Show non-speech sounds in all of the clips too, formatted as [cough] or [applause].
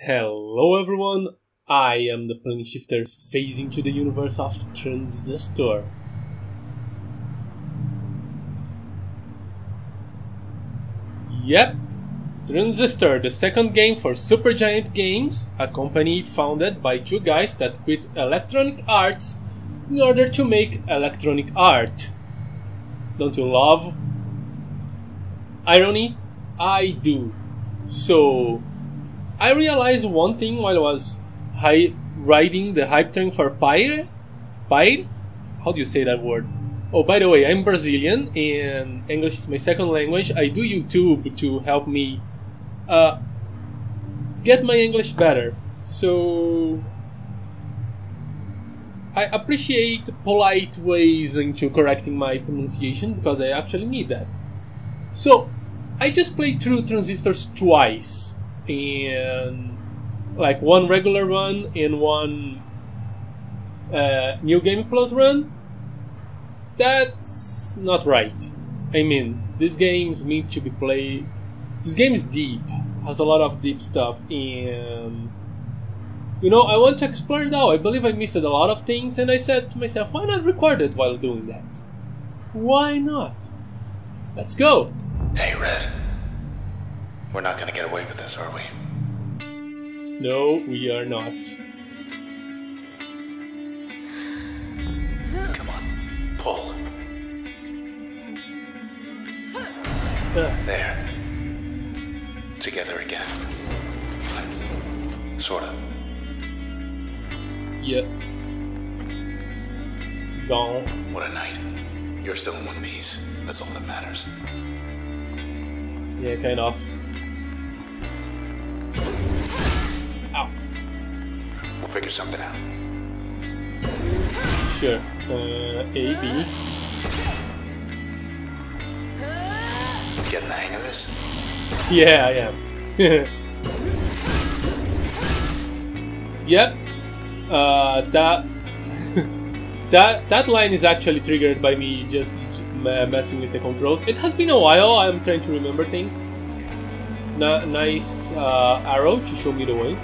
Hello everyone, I am the plane shifter phasing to the universe of Transistor. Yep, Transistor, the second game for Supergiant Games, a company founded by two guys that quit Electronic Arts in order to make electronic art. Don't you love irony? I do. So, I realized one thing while I was hi- riding the hype train for Pyre. Pyre? How do you say that word? Oh, by the way, I'm Brazilian and English is my second language. I do YouTube to help me uh, get my English better. So I appreciate polite ways into correcting my pronunciation because I actually need that. So I just played through transistors twice and like one regular run and one uh, new game plus run that's not right. I mean these games need to be played. This game is deep has a lot of deep stuff and you know i want to explore it now. I believe i missed a lot of things and i said to myself why not record it while doing that? Why not? Let's go. Hey, Red. We're not gonna get away with this, are we? no we are not Come on. Pull. There. Together again. Sort of. yep gone What a night. You're still in one piece. That's all that matters. yeah kind of We'll figure something out. Sure. Uh, A, B. Getting the hang of this? Yeah, I am. [laughs] yep. Uh, that [laughs] that that line is actually triggered by me just messing with the controls. It has been a while. I'm trying to remember things. Na- nice uh, arrow to show me the way.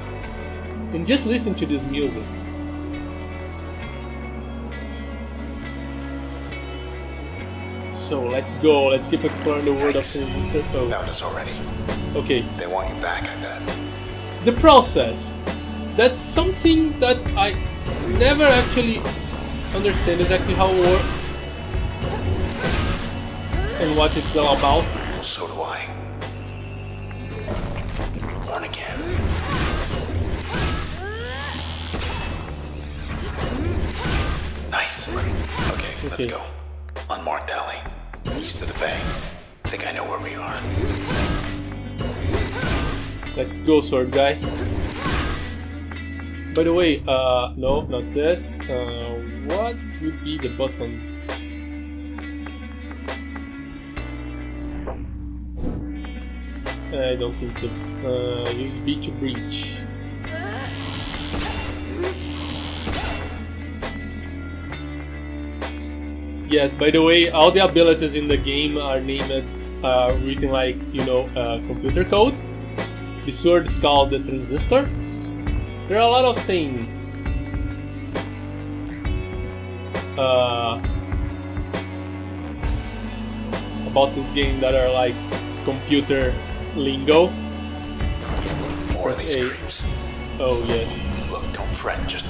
And just listen to this music. So let's go. Let's keep exploring the world of Yikes. Transistor. Oh, Found us already. okay. They want you back, I bet. the process that's something that i never actually understand exactly how it works and what it's all about So do I. One again. Nice. Okay, let's go. Unmarked alley. East of the bay. I think I know where we are. let's go sword guy by the way uh no not this uh what would be the button I don't think the uh, use B to breach. Yes, by the way, all the abilities in the game are named, uh, written like, you know, uh, computer code. The sword is called the transistor. There are a lot of things. Uh, about this game that are like computer lingo. More of these A. creeps. Oh, yes. Look, don't fret. Just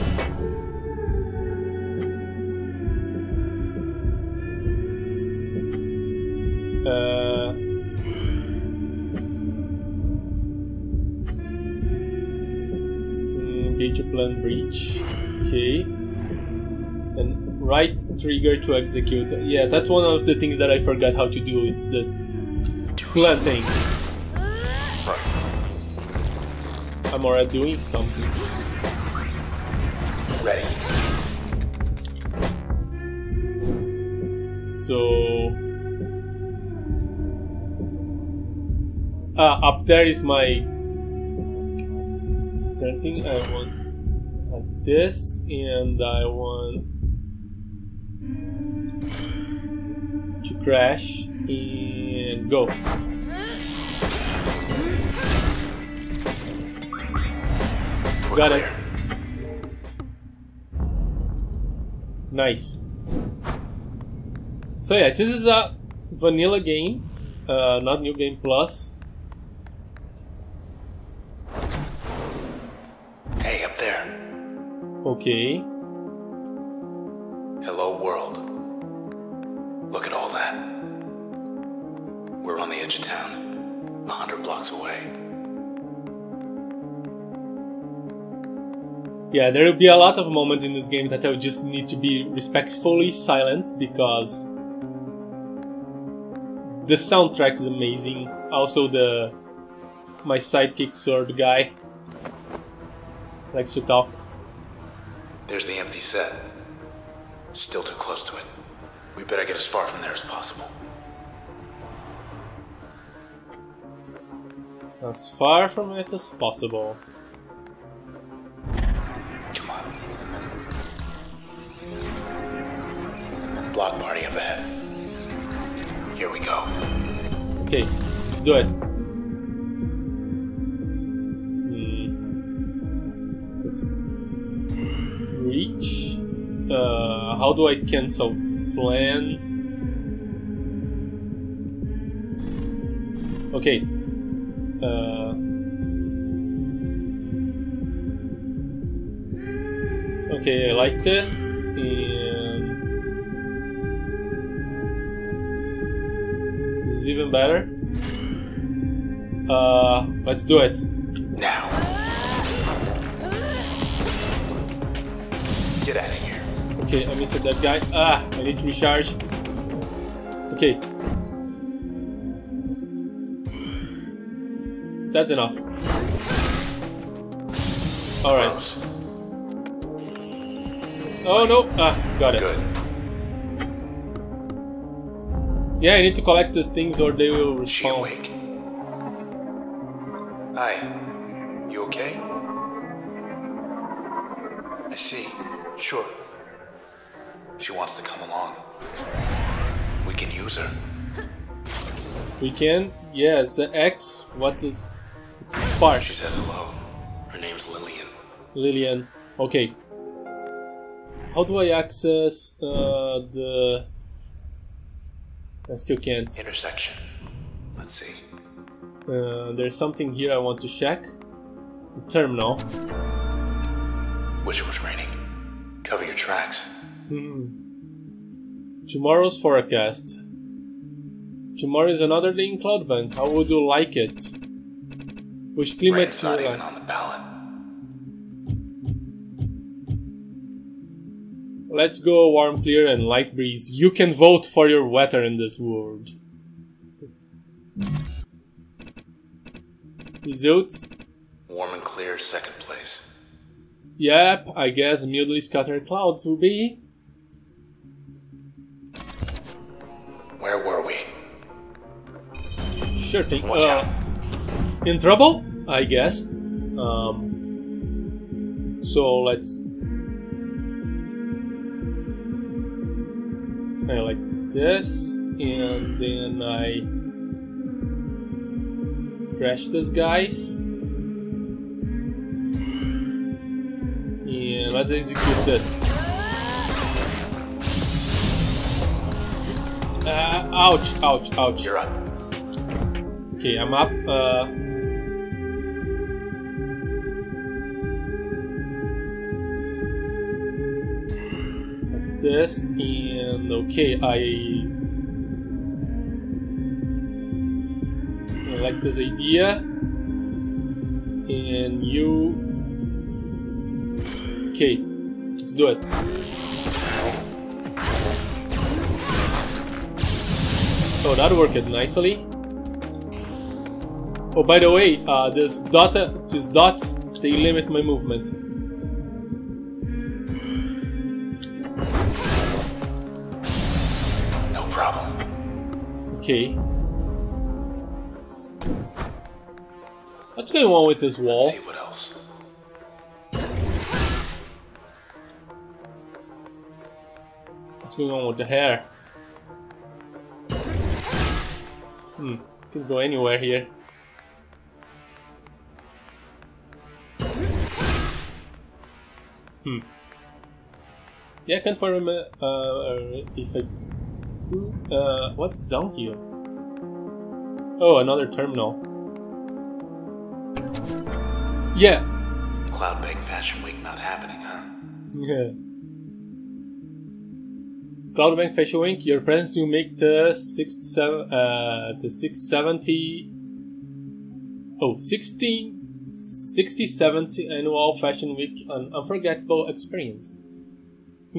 Uh, Gauge plan breach. Okay. And right trigger to execute. Yeah, that's one of the things that I forgot how to do. It's the plan thing. I'm already doing something. ready. Uh, up there is my thing. I want like this, and I want to crash and go. Got it. Nice. So yeah, this is a vanilla game, uh, not New Game Plus. Okay. Hello, world. Look at all that. We're on the edge of town, a hundred blocks away. Yeah, there will be a lot of moments in this game that I will just need to be respectfully silent because the soundtrack is amazing. Also, the my sidekick sword guy likes to talk. There's the empty set. Still too close to it. We better get as far from there as possible. As far from it as possible. Come on. Block party up ahead. Here we go. Okay, let's do it. How do I cancel plan? Okay. Uh, okay, I like this. And this is even better. Uh, let's do it. Now. Get out. Okay, I missed that guy. Ah, I need to recharge. Okay. That's enough. Alright. Oh no! Ah, got it. Good. Yeah, I need to collect these things or they will respawn. She awake. Hi. You okay? I see. Sure. She wants to come along. We can use her. We can? Yes, the X. What is. It's a spark. She says hello. Her name's Lillian. Lillian. Okay. How do I access uh, the. I still can't. Intersection. Let's see. Uh, there's something here I want to check. The terminal. Wish it was raining. Cover your tracks. Tomorrow's forecast. Tomorrow is another day in Cloudbank. How would you like it? Which climate Rain's not you even like? on the ballot. Let's go warm, clear, and light breeze. You can vote for your weather in this world. Results? Warm and clear, second place. Yep, I guess mildly scattered clouds will be. Where were we? Sure thing. Watch Uh, out. in trouble, I guess. Um, so let's. I like this, and then I crash this guys, and let's execute this. Uh, ouch! Ouch! Ouch! You're up. Okay, I'm up. Uh, like this, and okay, I, I like this idea. And you. Okay, let's do it. Oh, that worked nicely. Oh, by the way, uh, this dot, these dots, they limit my movement. No problem. Okay. What's going on with this wall? Let's see what else. What's going on with the hair? Hmm, can go anywhere here. Hmm. Yeah, I can't remember uh, if I. Uh, what's down here? Oh, another terminal. Yeah. Cloudbank Fashion Week not happening, huh? Yeah. Cloudbank Fashion Week, your presence will make the six seven uh the six seventy oh 16 60 70 annual fashion week an unforgettable experience. [laughs]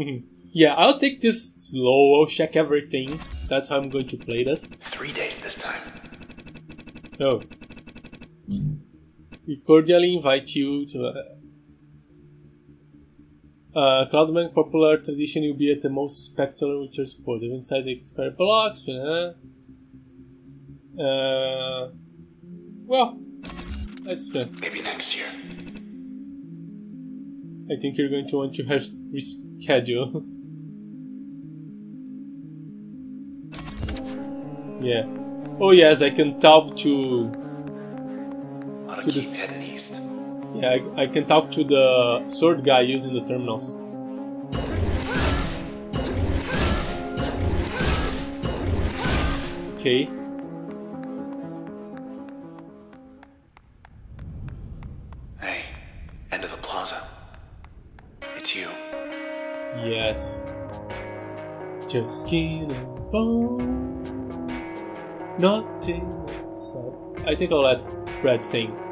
yeah, I'll take this slow, I'll check everything. That's how I'm going to play this. Three days this time. Oh. We cordially invite you to. Uh, uh, Cloudbank popular tradition will be at the most spectacular which are sport. Inside the square blocks. Uh, uh, well, let's Maybe next year. I think you're going to want to have reschedule. [laughs] yeah. Oh yes, I can talk to To Yeah, I, I can talk to the sword guy using the terminals. Okay. Hey, end of the plaza. It's you. Yes. Just skin and bones. Nothing inside. I think I'll let Fred sing.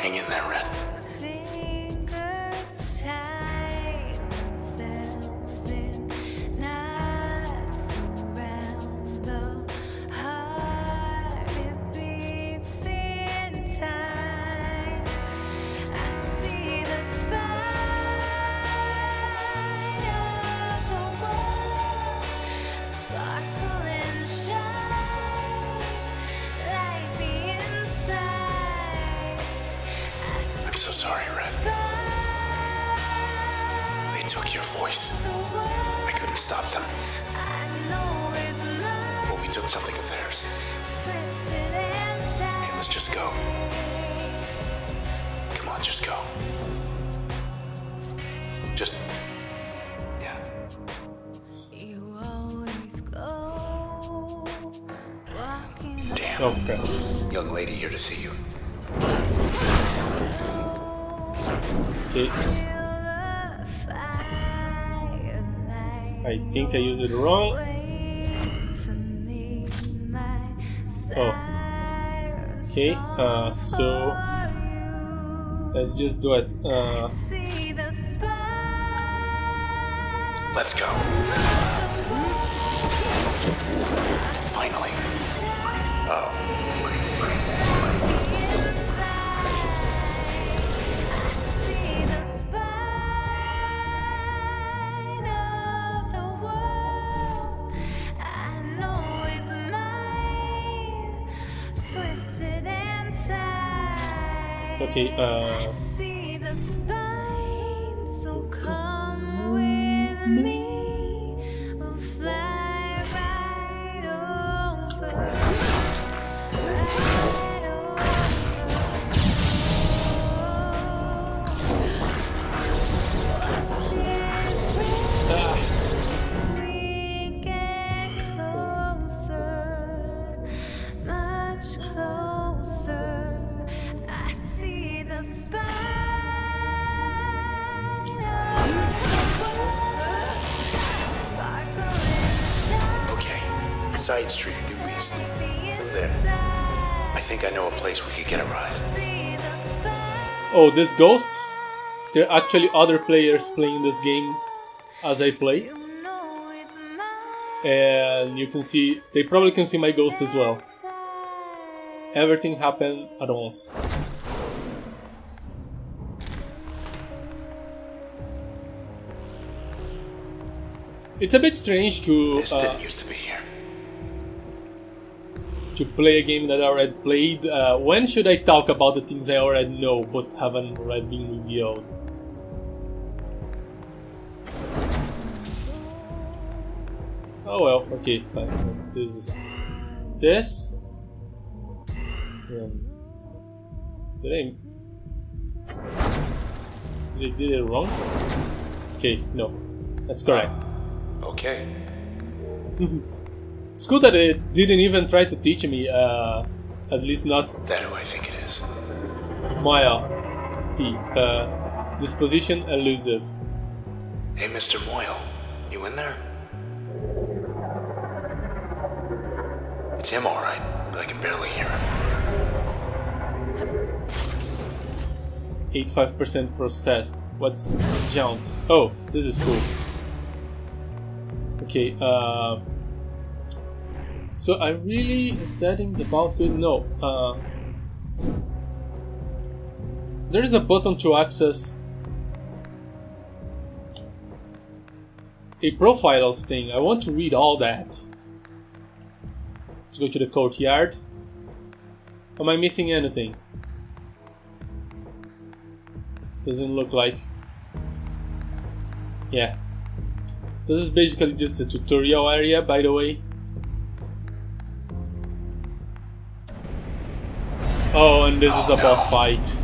Hang in there, Red. So sorry, Red. They took your voice. I couldn't stop them, I know it's mine, but we took something of theirs. and Hey, let's just go. Come on, just go. Just. Yeah. You always go Damn. Oh crap. Young lady here to see you. I think I used it wrong. Oh. Okay, uh, so let's just do it. Uh, Let's go. Finally. Oh, tied. okay, these ghosts? There are actually other players playing this game as I play, You know it's mine. and you can see they probably can see my ghost as well. Everything happened at once. It's a bit strange to This uh, didn't used to be here to play a game that I already played? Uh, when should I talk about the things I already know but haven't already been revealed? Oh well, okay. This is this. Um, did I did I did it wrong? Okay, no, that's correct. Okay. [laughs] It's good that they didn't even try to teach me. Uh, at least not That who I think it is. Maya. P. Uh, disposition elusive. Hey, Mr. Moyle. You in there? It's him, alright, but I can barely hear him. 85% processed. What's jaunt? Oh, this is cool. Okay, uh, so I really settings about good. No, uh, there is a button to access a profiles thing. I want to read all that. Let's go to the courtyard. Am I missing anything? Doesn't look like. Yeah. This is basically just a tutorial area, by the way. Oh, and this is Oh, a boss fight.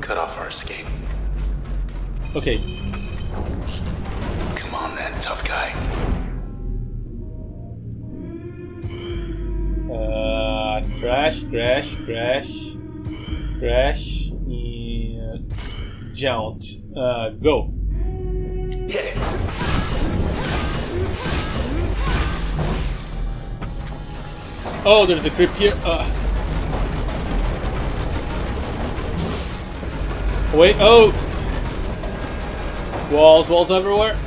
Cut off our escape. Okay, Come on then, tough guy. uh, crash, crash, crash, crash, and jaunt. Uh, go. Hit it. Oh, there's a creep here. Uh. Wait, oh! Walls, walls everywhere.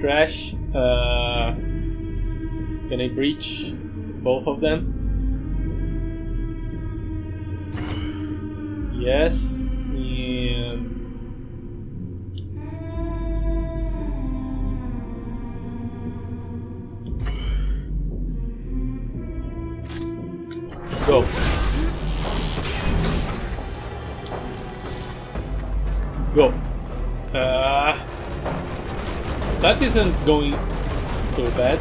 Crash. Uh, can I breach both of them? Yes. Go. That isn't going so bad.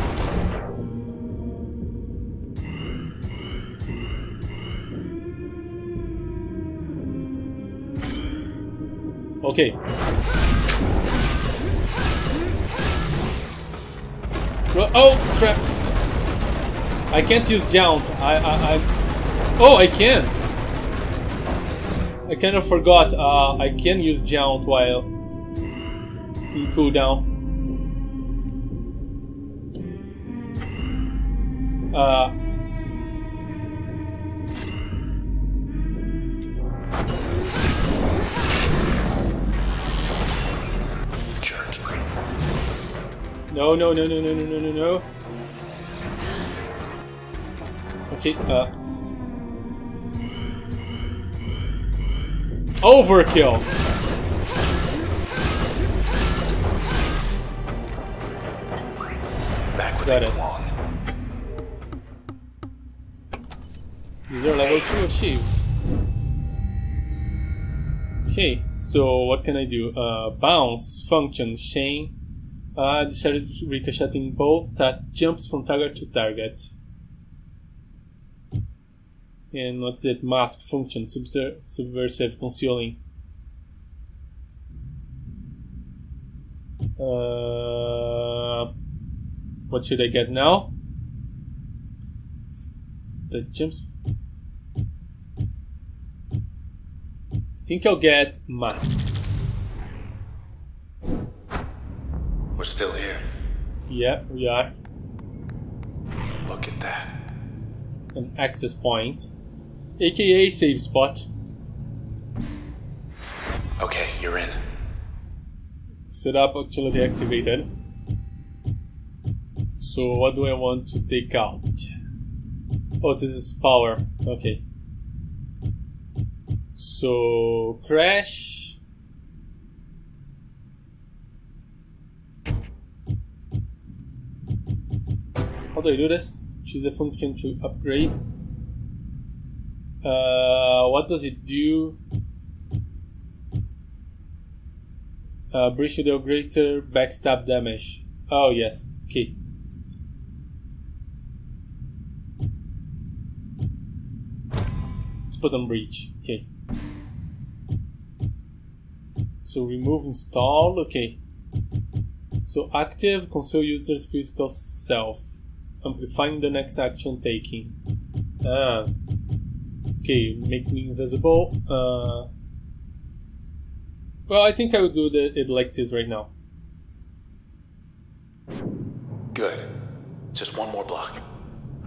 Okay. Oh crap! I can't use Jaunt. I, I, I. Oh, I can. I kind of forgot. Uh, I can use Jaunt while in cooldown. Uh, Jerk. no, no, no, no, no, no, no, no, no. Okay. Uh. Overkill. Back where Got they it. belong. User level 2 achieved. Okay, so what can I do? Uh, bounce, function, chain. Uh, discharge ricocheting bolt that jumps from target to target. And what's it? Mask, function, subser- subversive, concealing. Uh, what should I get now? The jumps think I'll get mask. We're still here. Yeah, we are. Look at that. An access point, aka save spot. Okay, you're in. Setup actually activated. So what do I want to take out? Oh, this is power. Okay. So crash. How do I do this? Choose a function to upgrade. Uh, what does it do? Uh, breach to the greater backstab damage. Oh yes. Okay. Let's put on breach. Okay. So remove install. Okay. So active console user's physical self. Amplifying the next action taking. Ah. Okay, makes me invisible. Uh, well, I think I would do the, it like this right now. Good. Just one more block.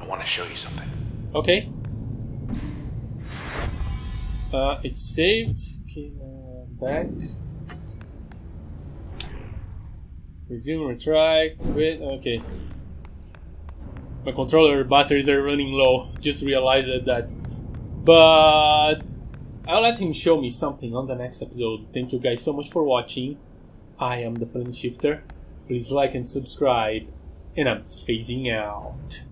I want to show you something. Okay. Uh, it's saved. Okay, uh, back. Resume, retry, quit. Okay. My controller batteries are running low. Just realized that. But I'll let him show me something on the next episode. Thank you guys so much for watching. I am the Plane Shifter. Please like and subscribe. And I'm phasing out.